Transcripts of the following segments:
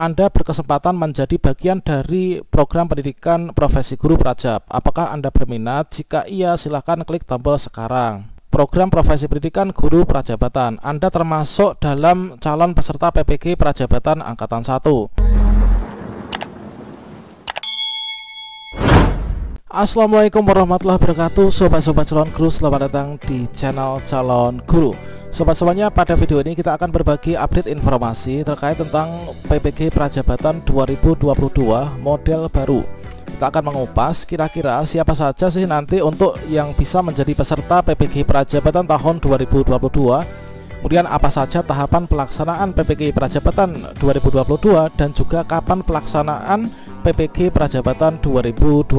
Anda berkesempatan menjadi bagian dari program pendidikan profesi guru Prajab. Apakah Anda berminat? Jika iya, silahkan klik tombol sekarang. Program profesi pendidikan guru Prajabatan. Anda termasuk dalam calon peserta PPG Prajabatan Angkatan 1. Assalamualaikum warahmatullahi wabarakatuh. Sobat-sobat calon guru Selamat datang di channel calon guru. Sobat-sobatnya pada video ini kita akan berbagi update informasi Terkait tentang PPG Prajabatan 2022 model baru. Kita akan mengupas kira-kira siapa saja sih nanti untuk yang bisa menjadi peserta PPG Prajabatan tahun 2022 Kemudian apa saja tahapan pelaksanaan PPG Prajabatan 2022 dan juga kapan pelaksanaan PPG Prajabatan 2022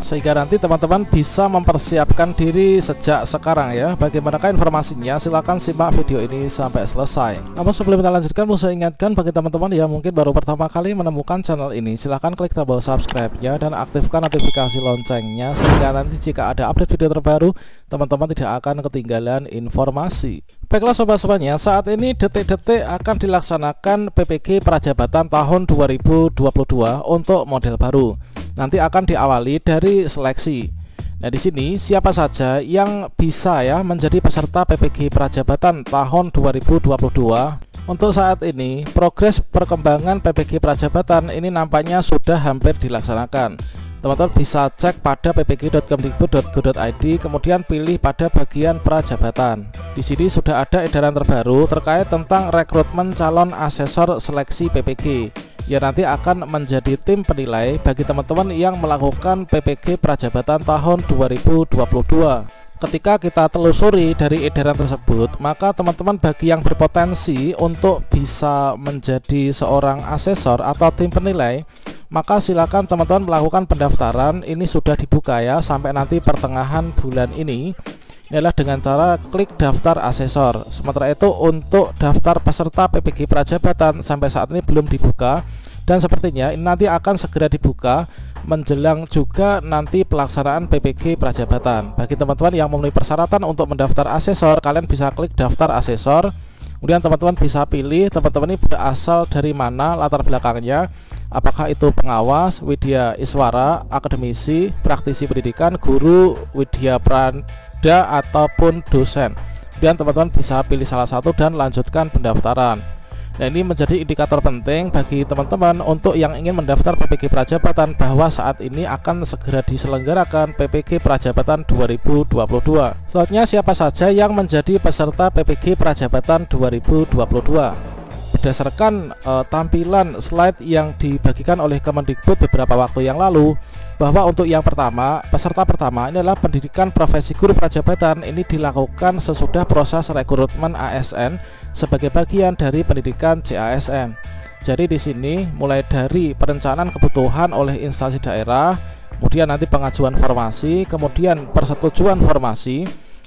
sehingga nanti teman-teman bisa mempersiapkan diri sejak sekarang ya. Bagaimanakah informasinya? Silahkan simak video ini sampai selesai. Namun sebelum kita lanjutkan saya ingatkan bagi teman-teman yang mungkin baru pertama kali menemukan channel ini silahkan klik tombol subscribe nya dan aktifkan notifikasi loncengnya sehingga nanti jika ada update video terbaru teman-teman tidak akan ketinggalan informasi Baiklah sobat-sobatnya, saat ini detik-detik akan dilaksanakan PPG Prajabatan tahun 2022 untuk model baru. Nanti akan diawali dari seleksi. Nah, di sini siapa saja yang bisa ya menjadi peserta PPG Prajabatan tahun 2022? Untuk saat ini, progres perkembangan PPG Prajabatan ini nampaknya sudah hampir dilaksanakan teman-teman bisa cek pada ppg.kemdikbud.go.id kemudian pilih pada bagian prajabatan. Di sini sudah ada edaran terbaru terkait tentang rekrutmen calon asesor seleksi PPG yang nanti akan menjadi tim penilai bagi teman-teman yang melakukan PPG prajabatan tahun 2022 ketika kita telusuri dari edaran tersebut maka teman-teman bagi yang berpotensi untuk bisa menjadi seorang asesor atau tim penilai maka silakan teman-teman melakukan pendaftaran. Ini sudah dibuka ya sampai nanti pertengahan bulan ini. Adalah dengan cara klik daftar asesor. Sementara itu untuk daftar peserta PPG Prajabatan sampai saat ini belum dibuka. Dan sepertinya ini nanti akan segera dibuka menjelang juga nanti pelaksanaan PPG Prajabatan. Bagi teman-teman yang memenuhi persyaratan untuk mendaftar asesor kalian bisa klik daftar asesor. Kemudian teman-teman bisa pilih teman-teman ini berasal dari mana latar belakangnya apakah itu pengawas, widya iswara, akademisi, praktisi pendidikan, guru, widya pranda ataupun dosen. Dan teman-teman bisa pilih salah satu dan lanjutkan pendaftaran. Nah ini menjadi indikator penting bagi teman-teman untuk yang ingin mendaftar PPG Prajabatan bahwa saat ini akan segera diselenggarakan PPG Prajabatan 2022 Selanjutnya siapa saja yang menjadi peserta PPG Prajabatan 2022 berdasarkan uh, tampilan slide yang dibagikan oleh Kemendikbud beberapa waktu yang lalu bahwa untuk yang pertama, peserta pertama ini adalah pendidikan profesi guru prajabatan ini dilakukan sesudah proses rekrutmen ASN sebagai bagian dari pendidikan CASN. Jadi di sini mulai dari perencanaan kebutuhan oleh instansi daerah, kemudian nanti pengajuan formasi, kemudian persetujuan formasi,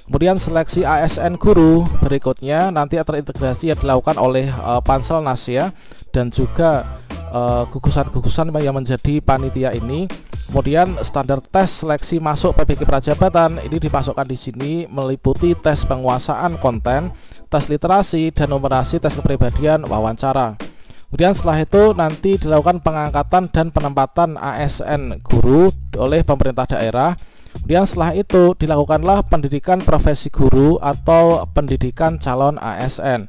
Kemudian seleksi ASN guru berikutnya nanti terintegrasi yang dilakukan oleh uh, Pansel Nasya dan juga eh, gugusan-gugusan uh, yang menjadi panitia ini. Kemudian standar tes seleksi masuk PPG Prajabatan ini dimasukkan di sini meliputi tes penguasaan konten, tes literasi dan numerasi tes kepribadian wawancara. Kemudian setelah itu nanti dilakukan pengangkatan dan penempatan ASN guru oleh pemerintah daerah Kemudian setelah itu dilakukanlah pendidikan profesi guru atau pendidikan calon ASN.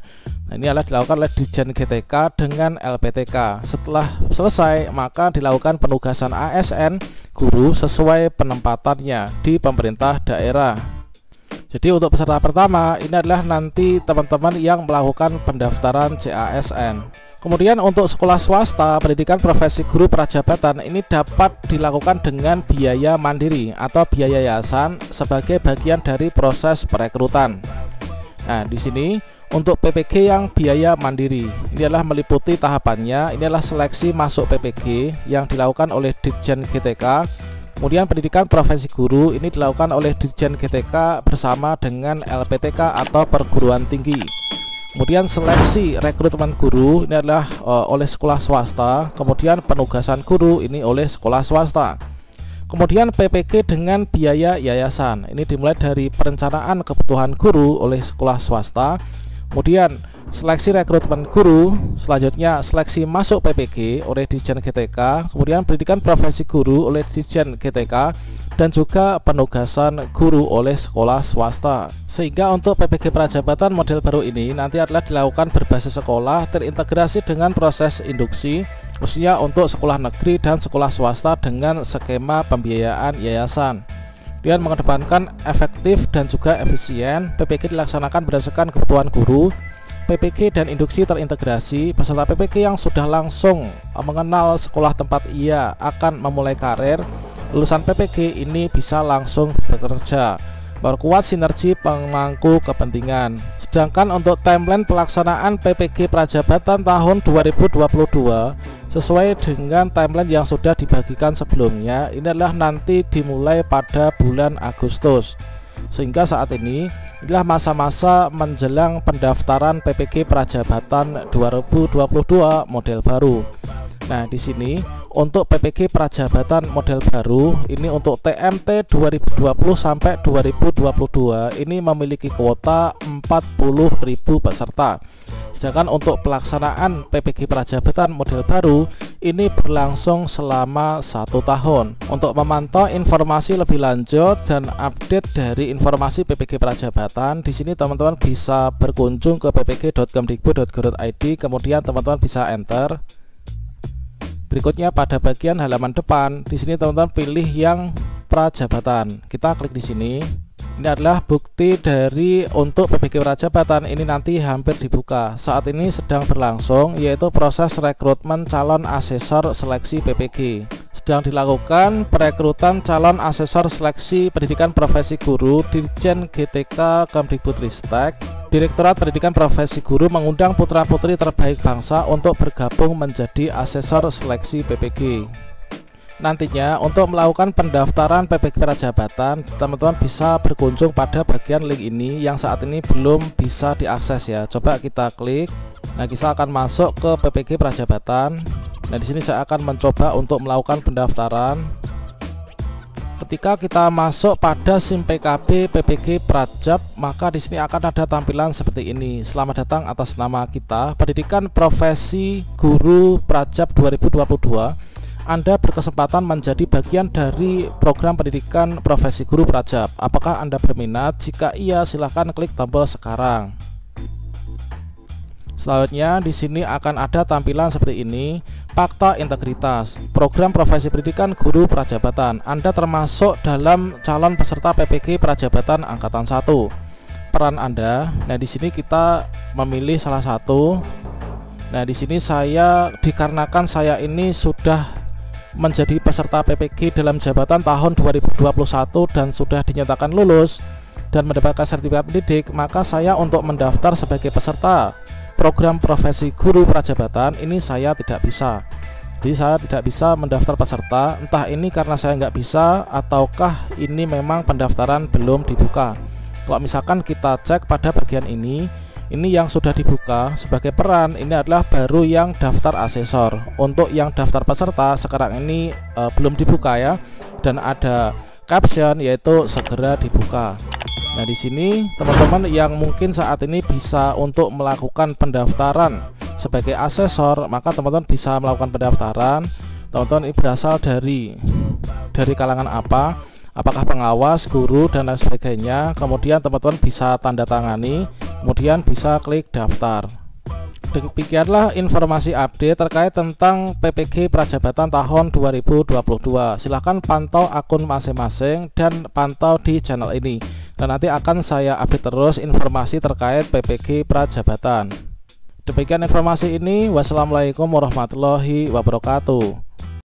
Nah, ini adalah dilakukan oleh Dijen GTK dengan LPTK. Setelah selesai, maka dilakukan penugasan ASN guru sesuai penempatannya di pemerintah daerah. Jadi untuk peserta pertama ini adalah nanti teman-teman yang melakukan pendaftaran CASN. Kemudian untuk sekolah swasta, pendidikan profesi guru prajabatan ini dapat dilakukan dengan biaya mandiri atau biaya yayasan sebagai bagian dari proses perekrutan. Nah, di sini untuk PPG yang biaya mandiri, ini adalah meliputi tahapannya, ini adalah seleksi masuk PPG yang dilakukan oleh Dirjen GTK. Kemudian pendidikan profesi guru ini dilakukan oleh Dirjen GTK bersama dengan LPTK atau perguruan tinggi. Kemudian seleksi rekrutmen guru ini adalah uh, oleh sekolah swasta, kemudian penugasan guru ini oleh sekolah swasta. Kemudian PPG dengan biaya yayasan. Ini dimulai dari perencanaan kebutuhan guru oleh sekolah swasta. Kemudian seleksi rekrutmen guru, selanjutnya seleksi masuk PPG oleh Dijen GTK, kemudian pendidikan profesi guru oleh Dijen GTK, dan juga penugasan guru oleh sekolah swasta. Sehingga untuk PPG Prajabatan model baru ini nanti adalah dilakukan berbasis sekolah terintegrasi dengan proses induksi khususnya untuk sekolah negeri dan sekolah swasta dengan skema pembiayaan yayasan. Dan mengedepankan efektif dan juga efisien, PPG dilaksanakan berdasarkan kebutuhan guru, PPG dan induksi terintegrasi peserta PPG yang sudah langsung mengenal sekolah tempat ia akan memulai karir lulusan PPG ini bisa langsung bekerja Perkuat sinergi pemangku kepentingan. Sedangkan untuk timeline pelaksanaan PPG Prajabatan tahun 2022 Sesuai dengan timeline yang sudah dibagikan sebelumnya Ini adalah nanti dimulai pada bulan Agustus Sehingga saat ini inilah masa-masa menjelang pendaftaran PPG Prajabatan 2022 model baru. Nah di sini untuk PPG Prajabatan model baru ini untuk TMT 2020 sampai 2022 ini memiliki kuota 40.000 peserta. Sedangkan untuk pelaksanaan PPG Prajabatan model baru ini berlangsung selama satu tahun untuk memantau informasi lebih lanjut dan update dari informasi PPG Prajabatan di sini teman-teman bisa berkunjung ke ppg.kemdikbud.go.id kemudian teman-teman bisa enter Berikutnya pada bagian halaman depan, di sini teman-teman pilih yang prajabatan. Kita klik di sini. Ini adalah bukti dari untuk PBG Prajabatan ini nanti hampir dibuka. Saat ini sedang berlangsung yaitu proses rekrutmen calon asesor seleksi PPG. Sedang dilakukan perekrutan calon asesor seleksi pendidikan profesi guru Dirjen GTK Kemdikbudristek Direktorat Pendidikan Profesi Guru mengundang putra-putri terbaik bangsa untuk bergabung menjadi asesor seleksi PPG. Nantinya untuk melakukan pendaftaran PPG Prajabatan, teman-teman bisa berkunjung pada bagian link ini yang saat ini belum bisa diakses ya. Coba kita klik. Nah, kita akan masuk ke PPG Prajabatan. Nah, di sini saya akan mencoba untuk melakukan pendaftaran Ketika kita masuk pada SIM PKB PPG Prajab, maka di sini akan ada tampilan seperti ini. Selamat datang atas nama kita, Pendidikan Profesi Guru Prajab 2022. Anda berkesempatan menjadi bagian dari program pendidikan profesi guru Prajab. Apakah Anda berminat? Jika iya, silahkan klik tombol sekarang. Selanjutnya di sini akan ada tampilan seperti ini, fakta integritas, program profesi pendidikan guru prajabatan. Anda termasuk dalam calon peserta PPG Prajabatan angkatan 1. Peran Anda. Nah, di sini kita memilih salah satu. Nah, di sini saya dikarenakan saya ini sudah menjadi peserta PPG dalam jabatan tahun 2021 dan sudah dinyatakan lulus dan mendapatkan sertifikat pendidik, maka saya untuk mendaftar sebagai peserta program profesi guru prajabatan ini saya tidak bisa. Jadi saya tidak bisa mendaftar peserta entah ini karena saya nggak bisa ataukah ini memang pendaftaran belum dibuka. Kalau misalkan kita cek pada bagian ini ini yang sudah dibuka sebagai peran ini adalah baru yang daftar asesor untuk yang daftar peserta sekarang ini e, belum dibuka ya dan ada caption yaitu segera dibuka Nah, di sini teman-teman yang mungkin saat ini bisa untuk melakukan pendaftaran sebagai asesor, maka teman-teman bisa melakukan pendaftaran. Teman-teman ini berasal dari dari kalangan apa? Apakah pengawas, guru dan lain sebagainya. Kemudian teman-teman bisa tanda tangani, kemudian bisa klik daftar. Demikianlah informasi update terkait tentang PPG Prajabatan tahun 2022 Silahkan pantau akun masing-masing dan pantau di channel ini. Dan nanti akan saya update terus informasi terkait PPG Prajabatan. Demikian informasi ini. Wassalamualaikum warahmatullahi wabarakatuh